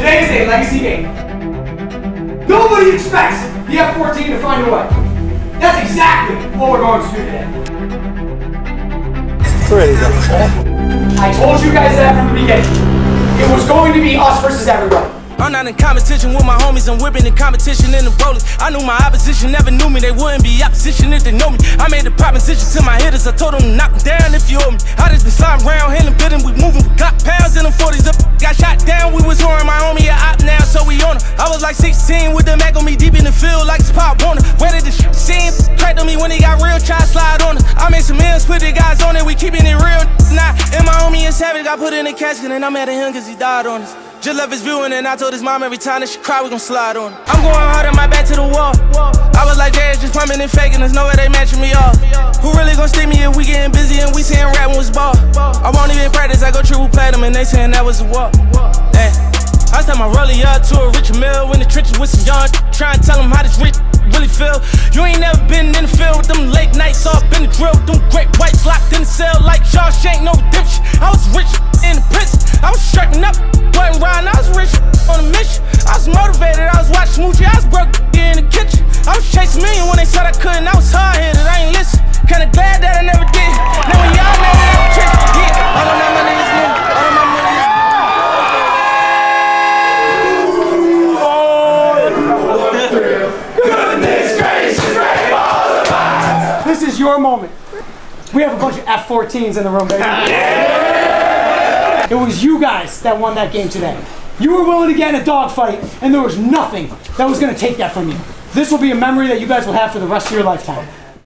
Today is a legacy game. Nobody expects the F-14 to find a way. That's exactly what we're going to do today. Pretty I told you guys that from the beginning. It was going to be us versus everybody. I'm not in competition with my homies, I'm whipping in competition in the rollers. I knew my opposition never knew me, they wouldn't be opposition if they know me. I made a proposition to my hitters, I told them to knock them down if you owe me. I just been sliding around, handling bidding, we moving, we like 16 with the Mac on me deep in the field like it's Pop Warner. Where did the shit seem? Cracked on me when he got real, try slide on us. I made some ends, put the guys on it, we keeping it real. Nah, and my homie is savage, got put in the casket, and I'm mad at him cause he died on us. Just love his viewing, and I told his mom every time that she cry, we gon' slide on her. I'm going hard on my back to the wall. I was like, Jazz, just pumping and faking, there's no way they matching me off. Who really gon' stick me if we getting busy and we saying rapping was ball? I won't even practice, I go triple platinum, and they saying that was a walk. I sent my rollie up to a rich mill in the trenches with some young Try and tell them how this rich really feel. You ain't never been in the field with them late nights off in the drill Them great whites locked in the cell like Shawshank, no redemption I was rich in the prison, I was straightening up, wasn't riding, I was rich on a mission. I was motivated, I was watching Smoochie, I was broke in the kitchen. I was chasing million when they said I couldn't, I was hard-headed, I ain't listen. Kinda glad that I never This is your moment. We have a bunch of F-14s in the room, baby. It was you guys that won that game today. You were willing to get in a dogfight, and there was nothing that was going to take that from you. This will be a memory that you guys will have for the rest of your lifetime.